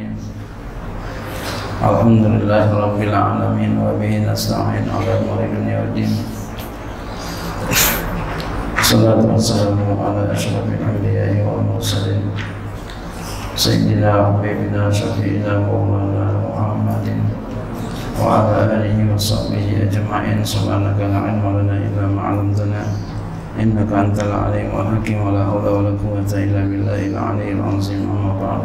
الرحيم الحمد لله رب العالمين وبه نستعين على امور الدنيا والدين الصلاة والسلام على أشرف الأنبياء والمرسلين سيدنا وحبيبنا شفينا مولانا محمد وعلى آله وصحبه أجمعين سبحانك لا علم لنا إلا ما علمتنا إنك أنت العليم الحكيم ولا حول ولا قوة إلا بالله العلي العظيم أما بعد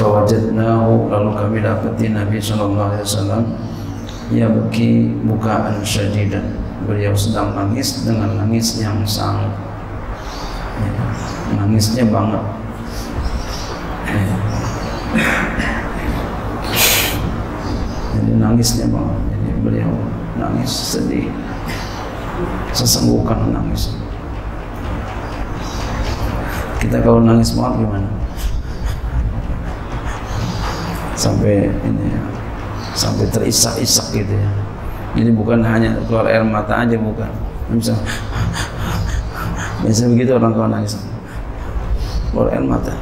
fawajadnahu lalu kami dapati Nabi sallallahu alaihi wasallam yabki bukaan syadidan. Beliau sedang nangis dengan nangis yang sangat ya, nangisnya banget. Jadi nangisnya banget. Jadi beliau nangis sedih. Sesenggukan nangis. Kita kalau nangis banget gimana sampai ini ya, sampai terisak-isak gitu ya. Jadi bukan hanya keluar air mata aja bukan. Bisa. Biasa begitu orang kalau nangis. Keluar air mata.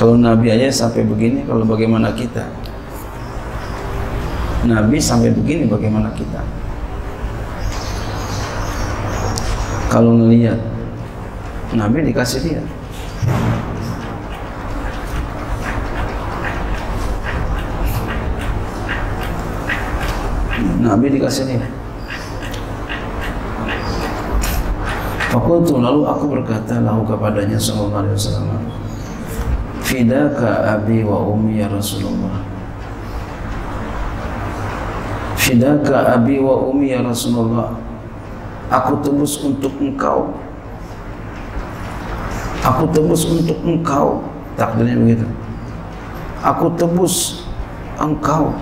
Kalau Nabi aja sampai begini kalau bagaimana kita? Nabi sampai begini bagaimana kita? Kalau ngelihat Nabi dikasih lihat Nabi dikasih lihat Fakultu lalu aku berkata lahu kepadanya sallallahu alaihi wasallam Fidaka abi wa ummi ya Rasulullah. Fidaka abi wa ummi ya Rasulullah. Aku tebus untuk engkau. Aku tebus untuk engkau. Takdirnya begitu. Aku tebus engkau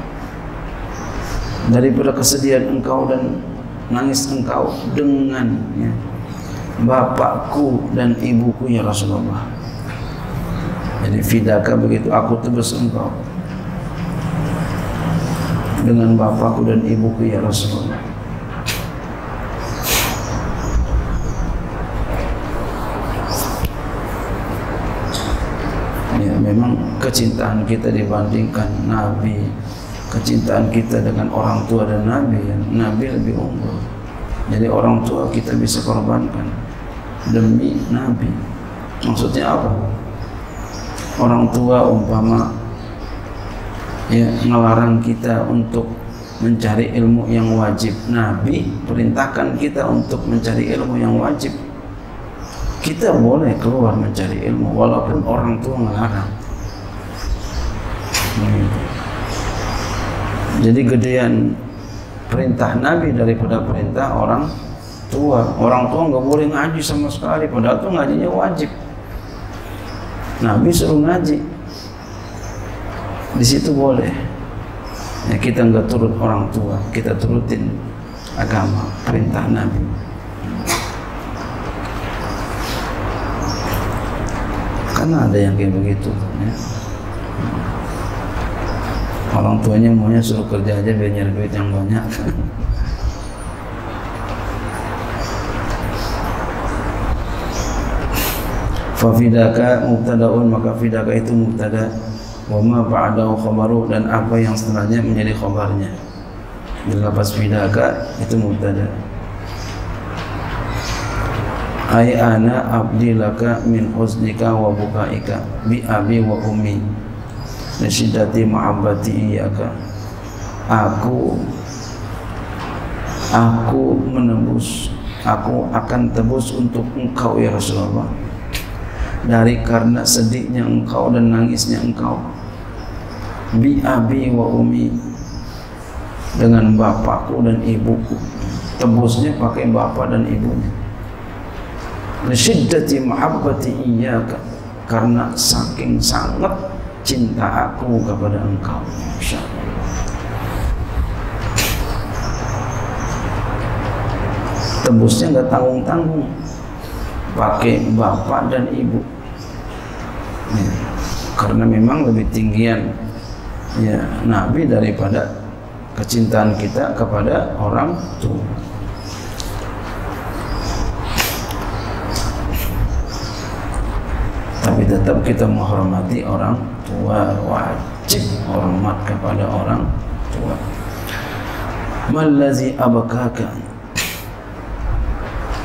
daripada kesedihan engkau dan nangis engkau dengan ya, bapakku dan ibuku ya Rasulullah. Jadi fidaka begitu? Aku tebus engkau dengan bapakku dan ibuku ya Rasulullah. Ya memang kecintaan kita dibandingkan Nabi kecintaan kita dengan orang tua dan Nabi ya, Nabi lebih unggul. Jadi orang tua kita bisa korbankan demi Nabi. Maksudnya apa? Orang tua umpama ya ngelarang kita untuk mencari ilmu yang wajib. Nabi perintahkan kita untuk mencari ilmu yang wajib. Kita boleh keluar mencari ilmu walaupun orang tua ngelarang. Hmm. Jadi gedean perintah Nabi daripada perintah orang tua. Orang tua nggak boleh ngaji sama sekali, padahal tuh ngajinya wajib. Nabi suruh ngaji, di situ boleh. Ya, kita nggak turut orang tua, kita turutin agama, perintah Nabi. Karena ada yang kayak begitu. Ya orang tuanya maunya suruh kerja aja biar nyari duit yang banyak Fafidaka mubtadaun maka fidaka itu mubtada wa ma ba'dahu khabaru dan apa yang setelahnya menjadi khabarnya. Bila pas fidaka itu mubtada. Ai ana abdilaka min husnika wa bukaika bi abi wa ummi Nasidati mahabbati iyaka Aku Aku menebus Aku akan tebus untuk engkau ya Rasulullah. Dari karena sedihnya engkau dan nangisnya engkau Bi abi wa umi Dengan bapakku dan ibuku. Tebusnya pakai bapak dan ibunya. Nasyiddati mahabbati iyaka karena saking sangat cinta aku kepada engkau tembusnya nggak tanggung-tanggung. Pakai bapak dan ibu. Ya, karena memang lebih tinggian ya Nabi daripada kecintaan kita kepada orang tua. Tapi tetap kita menghormati orang tua wajib hormat kepada orang tua. Malazi abakaka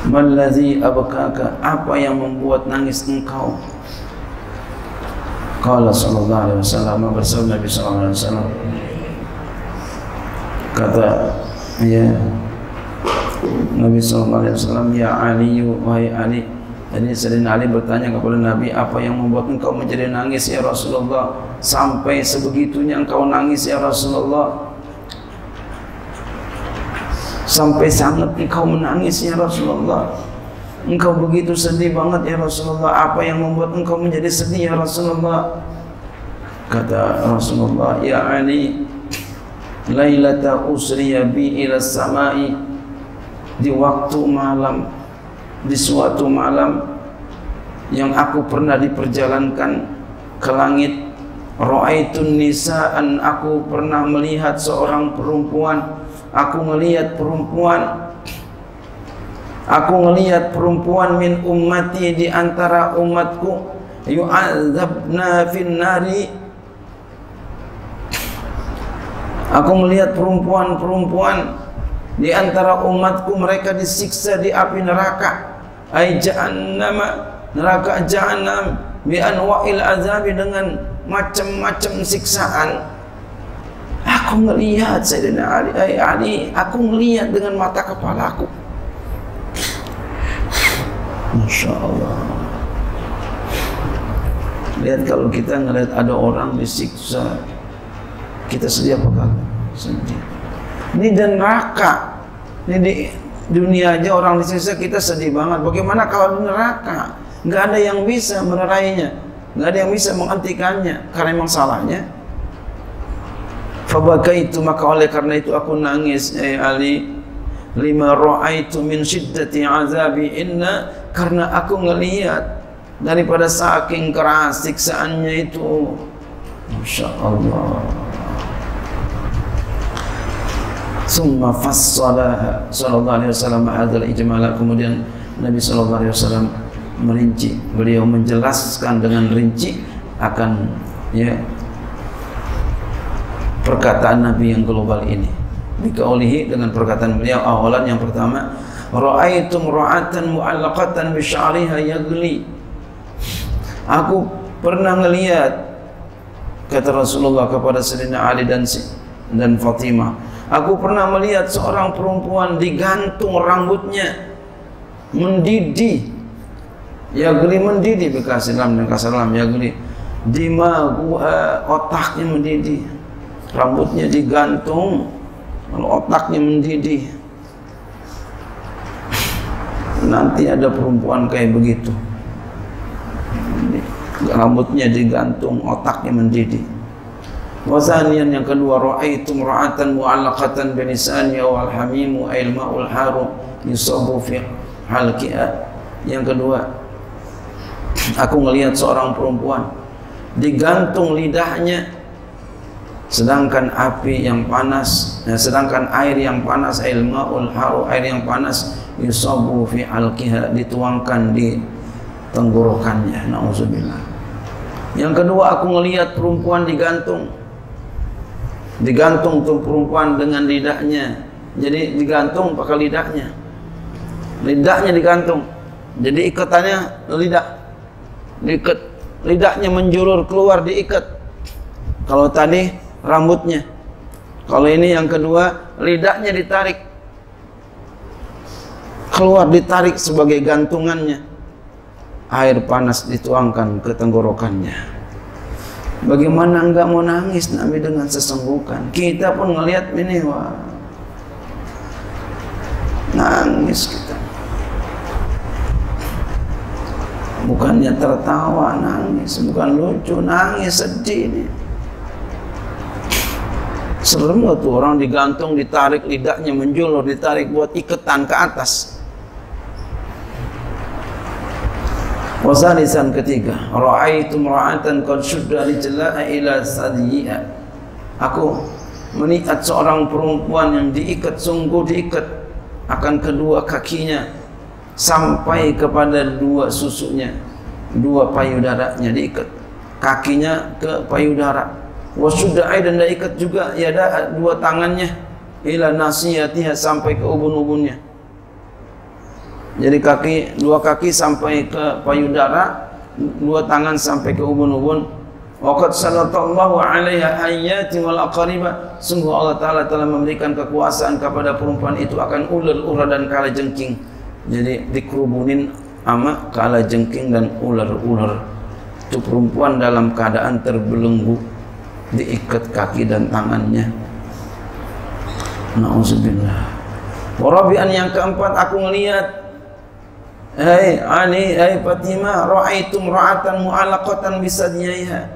malazi abakaka apa yang membuat nangis engkau? Qala sallallahu alaihi wasallam bersabda Nabi sallallahu alaihi wasallam. Kata ya Nabi sallallahu alaihi wasallam ya Ali wahai Ali jadi Sayyidina Ali bertanya kepada Nabi apa yang membuat engkau menjadi nangis ya Rasulullah? Sampai sebegitunya engkau nangis ya Rasulullah? Sampai sangat engkau menangis ya Rasulullah. Engkau begitu sedih banget ya Rasulullah. Apa yang membuat engkau menjadi sedih ya Rasulullah? Kata Rasulullah Ya Ali Lailata usriya bi ila samai Di waktu malam Di suatu malam Yang aku pernah diperjalankan Ke langit Ra'aitun nisa'an Aku pernah melihat seorang perempuan. Aku melihat perempuan. Aku melihat perempuan min ummati di antara umatku. Yu'adzabna fin nari. Aku melihat perempuan-perempuan di antara umatku mereka disiksa di api neraka ai jahannam neraka jahannam bi anwa'il azabi dengan macam-macam siksaan Aku melihat Sayyidina Ali, Ali, aku melihat dengan mata kepalaku. Masya Allah Lihat kalau kita ngeliat ada orang disiksa Kita sedih apa kan? Sedih Ini dan neraka Ini di dunia aja orang disiksa kita sedih banget. Bagaimana kalau neraka? Gak ada yang bisa menerainya Gak ada yang bisa menghentikannya. Karena memang salahnya. Fabaka itu maka oleh karena itu aku nangis Eh Ali lima ra'aitu min syiddati azabi. Inna karena aku ngelihat daripada saking keras siksaannya itu. Masya Allah Summa fassala sallallahu alaihi wasallam hadzal ijmala. Kemudian Nabi sallallahu alaihi wasallam merinci beliau menjelaskan dengan rinci akan ya perkataan Nabi yang global ini. Biqaulihi dengan perkataan beliau awalan yang pertama ra'aitum ra'atan mu'allaqatan bi sya'riha yagli. Aku pernah melihat kata Rasulullah kepada Sayyidina Ali dan dan Fatimah aku pernah melihat seorang perempuan digantung rambutnya mendidih. Yagli mendidih bikasih lam dan kasar lam yagli dimaguha otaknya mendidih. Rambutnya digantung otaknya mendidih. Nanti ada perempuan kayak begitu. Rambutnya digantung otaknya mendidih Wazanian yang kedua ra'aitu ra'atan mu'allaqatan binisani wal hamimu ail ma'ul yusabu fi halqiha yang kedua aku melihat seorang perempuan digantung lidahnya sedangkan api yang panas ya, sedangkan air yang panas air ma'ul haru air yang panas yusabu fi alqiha dituangkan di tenggorokannya. Nauzubillah. Yang kedua aku melihat perempuan digantung digantung tuh perempuan dengan lidahnya jadi digantung pakai lidahnya lidahnya digantung jadi ikatannya lidah diikat lidahnya menjulur keluar diikat kalau tadi rambutnya. Kalau ini yang kedua, lidahnya ditarik. Keluar ditarik sebagai gantungannya. Air panas dituangkan ke tenggorokannya. Bagaimana enggak mau nangis Nabi dengan sesenggukan? Kita pun ngelihat ini wah. Nangis kita. bukannya tertawa nangis bukan lucu nangis sedih nih serem gak tuh orang digantung ditarik lidahnya menjulur ditarik buat iketan ke atas wasalisan ketiga ra'aitu ra'atan qad syudda rijlaha ila sadiya aku melihat seorang perempuan yang diikat sungguh diikat akan kedua kakinya sampai kepada dua susunya. Dua payudaranya diikat. Kakinya ke payudara. Wasudai dan dah ikat juga ya dua tangannya. Ila nasiyatiha sampai ke ubun-ubunnya. Jadi kaki dua kaki sampai ke payudara, dua tangan sampai ke ubun-ubun. Waqad sallallahu alaiha ayati wal aqariba. Sungguh Allah Taala telah memberikan kekuasaan kepada perempuan itu akan ular-ular dan kala jengking. Jadi dikerubunin ama kala jengking dan ular-ular. Itu perempuan dalam keadaan terbelenggu diikat kaki dan tangannya Nauzubillah Warabian yang keempat aku melihat Hei Ali, hei Fatimah Ra'aitum ra'atan mu'alaqatan bisadiyaiha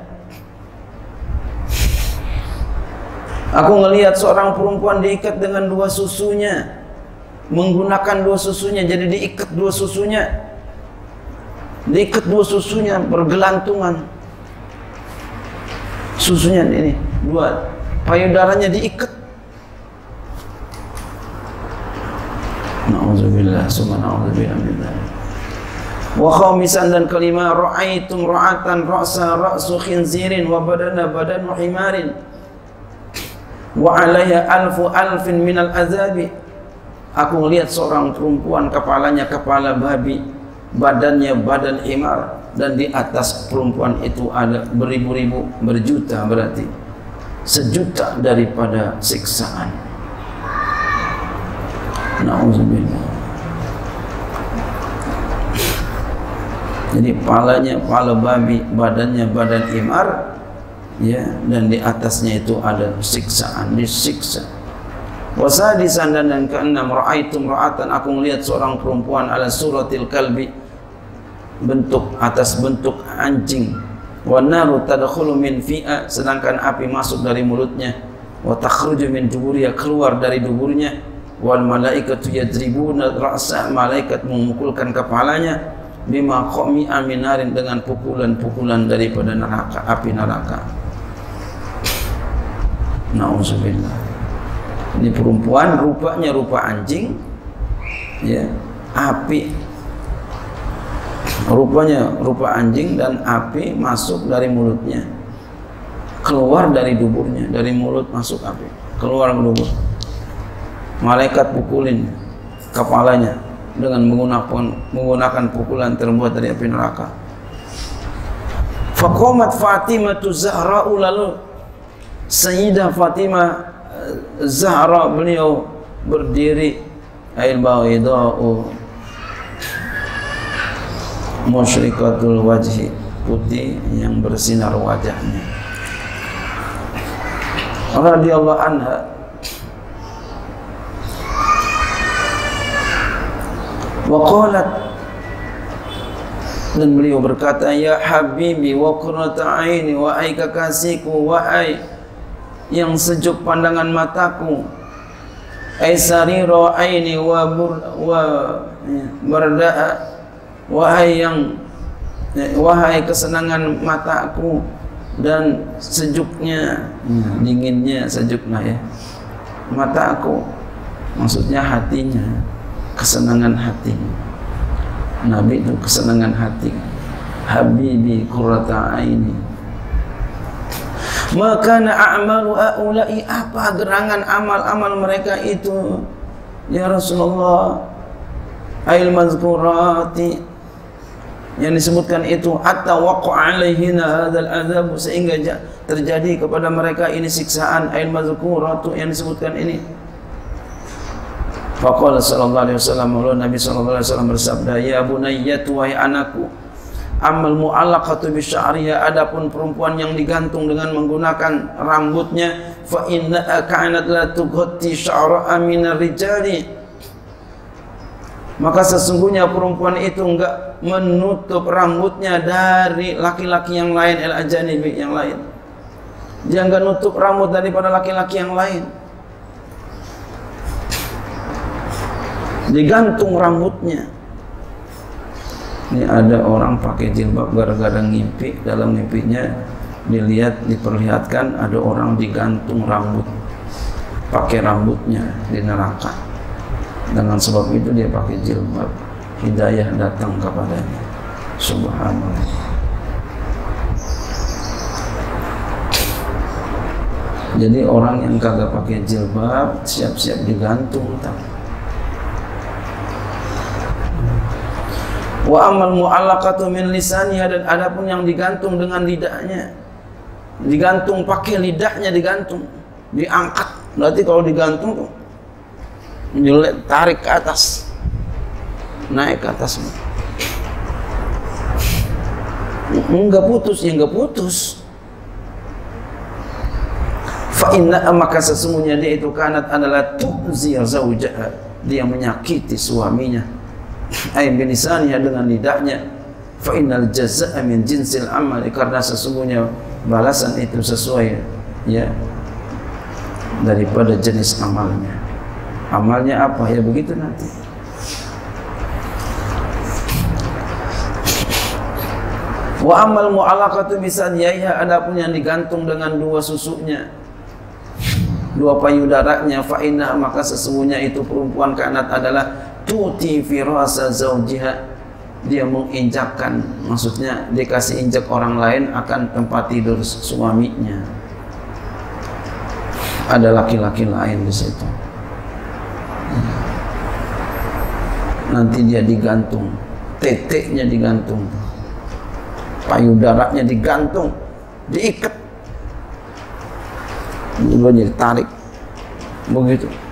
Aku melihat seorang perempuan diikat dengan dua susunya Menggunakan dua susunya Jadi diikat dua susunya. Diikat dua susunya Bergelantungan. Susunya ini dua. Payudaranya diikat Summa nauzubillah min Wa khamisan dan kelima ra'aitum ra'atan ra'sa ra'su khinzirin wa badana badanu himarin. Wa alaiha alfu alfin minal azabi. Aku melihat seorang perempuan kepalanya kepala babi badannya badan himar dan di atas perempuan itu ada beribu-ribu berjuta berarti. Sejuta daripada siksaan. Nauzubillah jadi palanya pala babi badannya badan imar ya dan di atasnya itu ada siksaan disiksa. Wasadisan dan yang keenam ra'aitum ra'atan aku melihat seorang perempuan ala suratil kalbi bentuk atas bentuk anjing. Wa tadkhulu min fi'a sedangkan api masuk dari mulutnya. Wa takhruju min keluar dari duburnya. Wal malaikatu yadribuna ra'sa malaikat memukulkan kepalanya bima qami aminarin dengan pukulan-pukulan daripada neraka api neraka. Nauzubillah. Ini perempuan rupanya rupa anjing ya api. Rupanya rupa anjing dan api masuk dari mulutnya. Keluar dari duburnya dari mulut masuk api. Keluar ke dubur. Malaikat pukulin kepalanya dengan menggunakan menggunakan pukulan terbuat dari api neraka. Fakomat Fatimah tu Zahra lalu Sayyidah Fatimah eh, Zahra beliau berdiri air bawaidau musyrikatul wajhi putih yang bersinar wajahnya. Radhiyallahu anha wa qalat dan beliau berkata ya habibi wa qurrata aini wa ai kekasihku wa ai yang sejuk pandangan mataku ai sarira aini wa bur wa ya, wahai yang eh, wahai kesenangan mataku dan sejuknya hmm. dinginnya sejuknya ya mataku maksudnya hatinya kesenangan hati. Nabi itu kesenangan hati. Habibi kurata aini. Maka a'malu aulai apa gerangan amal-amal mereka itu? Ya Rasulullah ail mazkurati yang disebutkan itu hatta waqa alaihina hadzal adzab sehingga terjadi kepada mereka ini siksaan ail mazkuratu yang disebutkan ini Faqala sallallahu alaihi wasallam Nabi sallallahu alaihi wasallam bersabda ya bunayyatu wahai anakku amal mu'allaqatu bi sya'riha adapun perempuan yang digantung dengan menggunakan rambutnya fa inna kanat la tughatti sya'ra min rijali. Maka sesungguhnya perempuan itu enggak menutup rambutnya dari laki-laki yang lain el ajanibi yang lain. Dia enggak nutup rambut daripada laki-laki yang lain digantung rambutnya. Ini ada orang pakai jilbab gara-gara ngimpi. Dalam mimpinya dilihat diperlihatkan ada orang digantung rambut. Pakai rambutnya di neraka. Dengan sebab itu dia pakai jilbab. Hidayah datang kepadanya. Subhanallah. Jadi orang yang kagak pakai jilbab siap-siap digantung tak wa amal mu'allaqatu min lisaniha dan adapun yang digantung dengan lidahnya. Digantung pakai lidahnya digantung. Diangkat. Berarti kalau digantung tuh nyelek tarik ke atas. Naik ke atas. Enggak putus ya enggak putus. Fa inna maka sesungguhnya dia itu kanat adalah tu'zi zaujaha. Dia menyakiti suaminya ay bilisaniha dengan lidahnya. Fa innal jazaa'a min jinsil amal karena sesungguhnya balasan itu sesuai ya daripada jenis amalnya. Amalnya apa? Ya begitu nanti. Wa amal mu'alaqatu bisaniyaiha adapun yang digantung dengan dua susuknya dua payudaranya. Fa maka sesungguhnya itu perempuan kanat adalah tuti firasa zaujiha dia menginjakkan maksudnya dikasih injak orang lain akan tempat tidur suaminya. Ada laki-laki lain di situ. Nanti dia digantung teteknya digantung payudaranya digantung diikat. Juga jadi tarik. Begitu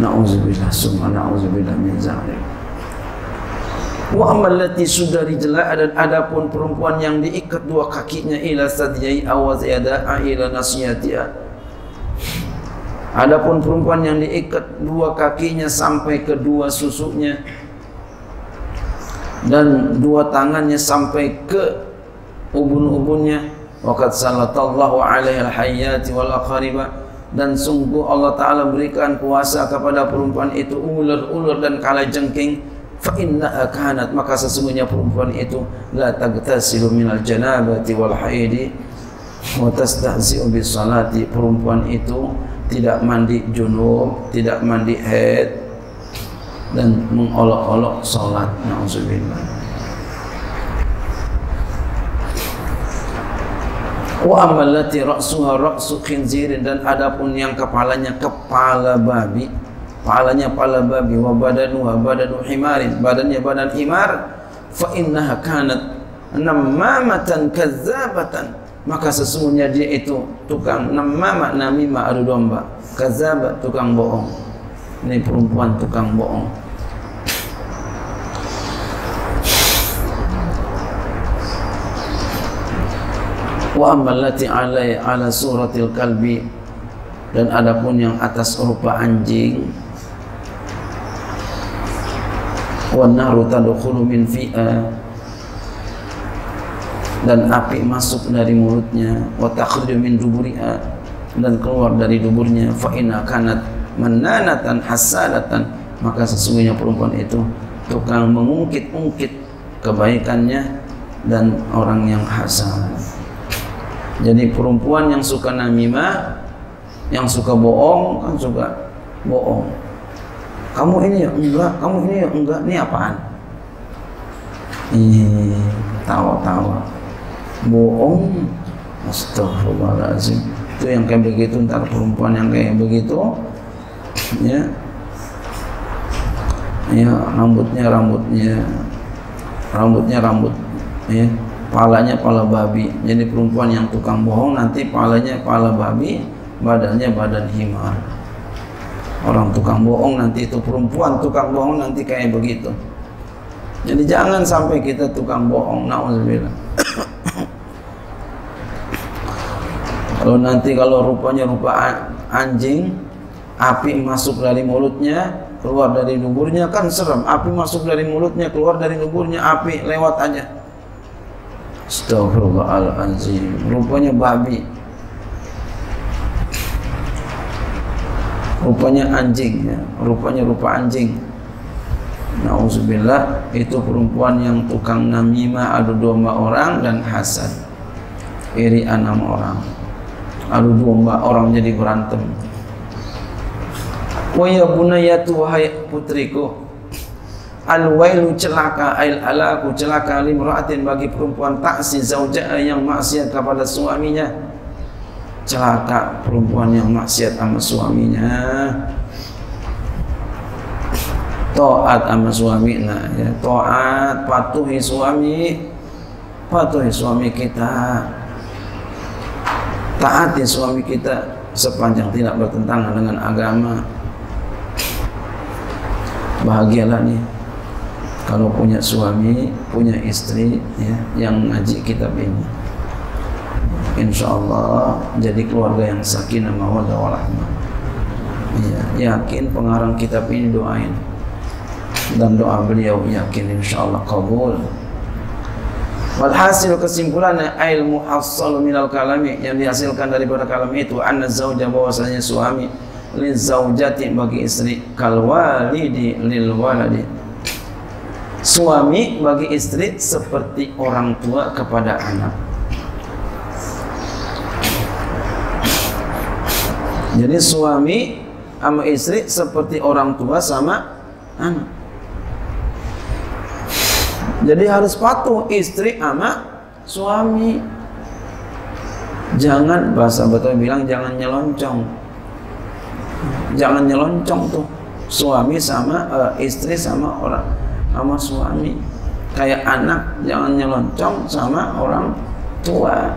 na'udzubillah summa na'udzubillah min zalik. Wa amallati sudah dijelak dan adapun perempuan yang diikat dua kakinya ila sadiyai awaz yada ila nasiyatiha Adapun perempuan yang diikat dua kakinya sampai ke dua susuknya dan dua tangannya sampai ke ubun-ubunnya waqad salatallahu alaihi alhayyati wal aqariba dan sungguh Allah taala berikan kuasa kepada perempuan itu ular-ular dan kala jengking fa inna kanat maka sesungguhnya perempuan itu la tagtasilu minal janabati wal haidi wa tastahzi'u bis salati perempuan itu tidak mandi junub, tidak mandi haid dan mengolok-olok salat. Nauzubillah. Wa amallati ra'suha ra'su khinzirin dan adapun yang kepalanya kepala babi, kepalanya kepala babi wa badanuha badanu himarin, badannya badan himar fa innaha kanat namamatan kadzabatan maka sesungguhnya dia itu tukang namama namima adu domba. Kazab tukang bohong. Ini perempuan tukang bohong wa amallati alai ala suratil kalbi. Dan adapun yang atas rupa anjing. Naru tadkhulu min fi'a. Dan api masuk dari mulutnya. Takhruju min duburiha dan keluar dari duburnya. Inna kanat mananatan hasalatan maka sesungguhnya perempuan itu tukang mengungkit-ungkit kebaikannya dan orang yang hasal jadi perempuan yang suka namimah yang suka bohong kan suka bohong. Kamu ini ya enggak kamu ini ya enggak ini apaan? Ini tawa-tawa. Bohong? Astagfirullahaladzim itu yang kayak begitu ntar perempuan yang kayak begitu ya. Ya rambutnya rambutnya rambutnya rambut ya palanya pala babi. Jadi perempuan yang tukang bohong nanti palanya pala babi badannya badan himar. Orang tukang bohong nanti itu perempuan tukang bohong nanti kayak begitu. Jadi jangan sampai kita tukang bohong nauzubillah kalau nanti kalau rupanya rupa anjing api masuk dari mulutnya keluar dari duburnya kan serem. Api masuk dari mulutnya keluar dari duburnya api lewat aja Astagfirullahaladzim rupanya babi. Rupanya anjing ya. rupanya rupa anjing. Nauzubillah itu perempuan yang tukang namimah adu domba orang dan hasad. Iri enam orang. Adu domba orang jadi berantem. Wa ya bunayatu wahai putriku al wailu celaka ail alaku celaka limra'atin bagi perempuan taksi zaujaha yang maksiat kepada suaminya. Celaka perempuan yang maksiat sama suaminya. Taat sama suami nah ya. Taat patuhi suami. Patuhi suami kita. Taati suami kita sepanjang tidak bertentangan dengan agama. Bahagialah nih kalau punya suami punya istri ya, yang ngaji kitab ini. Insya Allah jadi keluarga yang sakinah mawadah warahmah ya, yakin pengarang kitab ini doain. Dan doa beliau yakin insya Allah kabul. Walhasil kesimpulannya ail muhassal minal kalami yang dihasilkan daripada kalam itu anna zauja bahwasanya suami lil zaujati bagi istri kal walidi lil waladi suami bagi istri seperti orang tua kepada anak jadi suami sama istri seperti orang tua sama anak jadi harus patuh istri sama suami. Jangan bahasa betul bilang jangan nyelonjong. Jangan nyelonjong tuh suami sama uh, istri sama orang sama suami. Kayak anak jangan nyelonjong sama orang tua.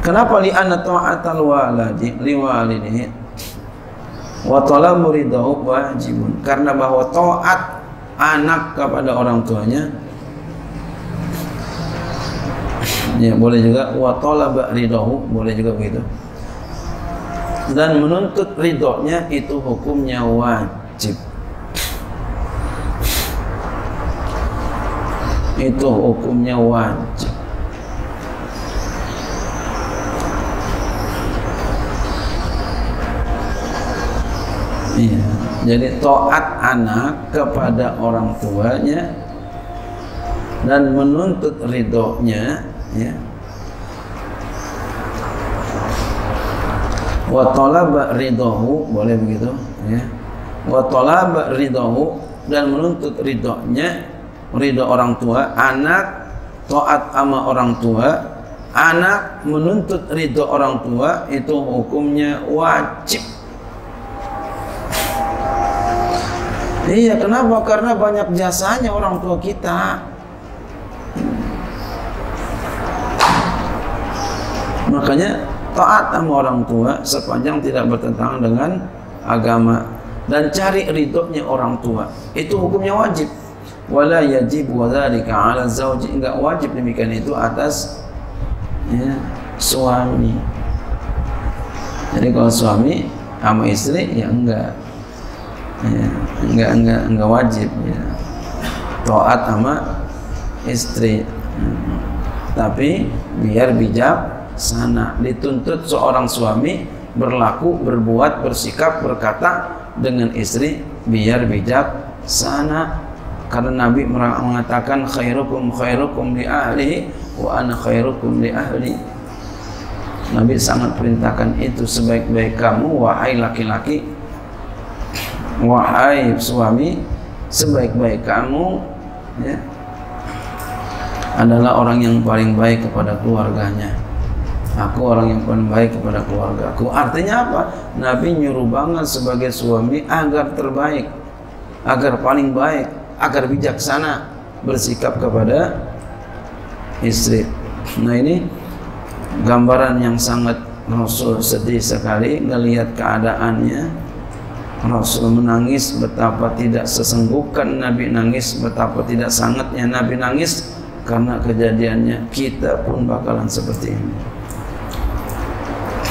Kenapa li anna ta'atal waladi liwalidihi wa talabu ridahu wajibun karena bahwa taat anak kepada orang tuanya ya boleh juga wa talaba ridahu boleh juga begitu dan menuntut ridhonya itu hukumnya wajib itu hukumnya wajib Iya. Jadi taat anak kepada orang tuanya dan menuntut ridhonya ya. Wa talaba ridhohu boleh begitu ya. Wa talaba ridhohu dan menuntut ridhonya ridho orang tua anak taat sama orang tua anak menuntut ridho orang tua itu hukumnya wajib Iya, kenapa? Karena banyak jasanya orang tua kita. Makanya taat sama orang tua sepanjang tidak bertentangan dengan agama dan cari ridhonya orang tua. Itu hukumnya wajib. Wala yajib wadzalika 'ala zauji enggak wajib demikian itu atas ya, suami. Jadi kalau suami sama istri ya enggak ya, enggak enggak enggak wajib ya taat sama istri tapi biar bijak sana dituntut seorang suami berlaku berbuat bersikap berkata dengan istri biar bijak sana. Karena Nabi mengatakan khairukum khairukum li ahli wa ana khairukum li ahli. Nabi sangat perintahkan itu sebaik-baik kamu wahai laki-laki wahai suami sebaik-baik kamu ya, adalah orang yang paling baik kepada keluarganya aku orang yang paling baik kepada keluargaku artinya apa? Nabi nyuruh banget sebagai suami agar terbaik agar paling baik agar bijaksana bersikap kepada istri. Nah ini gambaran yang sangat Rasul sedih sekali ngelihat keadaannya. Rasul menangis betapa tidak sesenggukan Nabi nangis betapa tidak sangatnya Nabi nangis karena kejadiannya. Kita pun bakalan seperti ini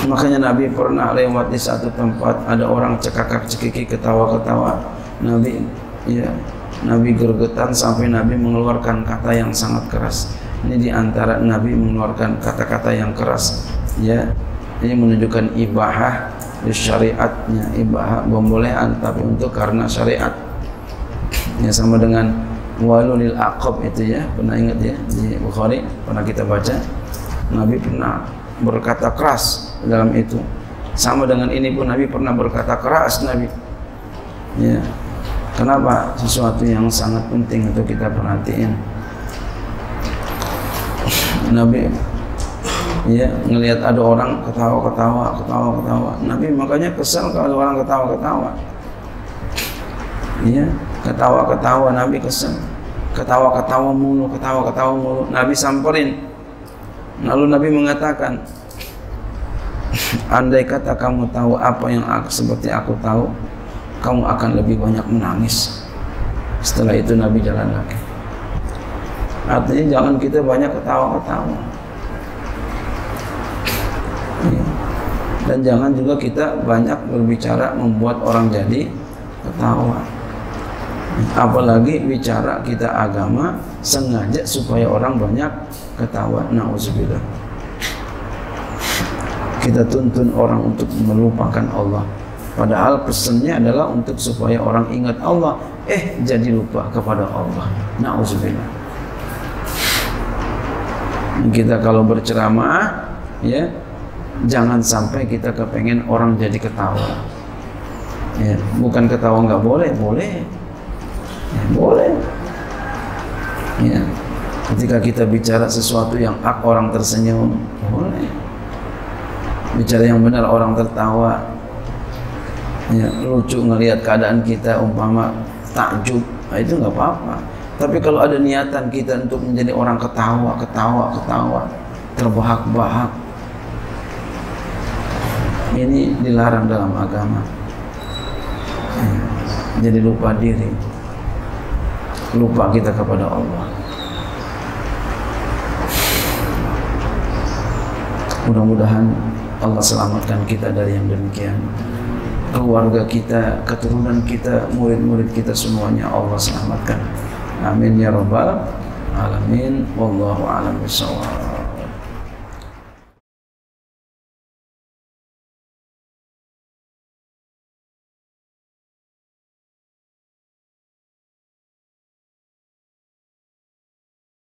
makanya Nabi pernah lewat di satu tempat ada orang cekakak cekiki ketawa-ketawa. Nabi ya Nabi gergetan sampai Nabi mengeluarkan kata yang sangat keras. Ini di antara Nabi mengeluarkan kata-kata yang keras ya. Ini menunjukkan ibahah syariatnya. Ibahah pembolehan tapi untuk karena syariat. Ya sama dengan walulil aqab itu ya. Pernah ingat ya di Bukhari? Pernah kita baca? Nabi pernah berkata keras dalam itu. Sama dengan ini pun Nabi pernah berkata keras Nabi. Ya. Kenapa? Sesuatu yang sangat penting untuk kita perhatiin. Nabi ya ngelihat ada orang ketawa-ketawa ketawa-ketawa Nabi makanya kesal kalau orang ketawa-ketawa ya ketawa-ketawa Nabi kesal ketawa-ketawa mulu ketawa-ketawa mulu. Nabi samperin. Lalu Nabi mengatakan andai kata kamu tahu apa yang aku, seperti aku tahu kamu akan lebih banyak menangis. Setelah itu Nabi jalan lagi. Artinya jangan kita banyak ketawa-ketawa. Dan jangan juga kita banyak berbicara membuat orang jadi ketawa. Apalagi bicara kita agama sengaja supaya orang banyak ketawa. Na'udzubillah kita tuntun orang untuk melupakan Allah. Padahal pesannya adalah untuk supaya orang ingat Allah. Eh jadi lupa kepada Allah. Na'udzubillah. Kita kalau berceramah ya jangan sampai kita kepengen orang jadi ketawa. Ya bukan ketawa nggak boleh boleh. Ya, boleh. Ya ketika kita bicara sesuatu yang hak orang tersenyum boleh bicara yang benar orang tertawa. Ya lucu ngelihat keadaan kita umpama takjub. Nah, itu nggak apa-apa. Tapi kalau ada niatan kita untuk menjadi orang ketawa ketawa ketawa terbahak-bahak ini dilarang dalam agama. Ya, jadi lupa diri. Lupa kita kepada Allah. Mudah-mudahan Allah selamatkan kita dari yang demikian. Keluarga kita, keturunan kita, murid-murid kita semuanya Allah selamatkan. Amin ya rabbal alamin. Wallahu a'lam bishawab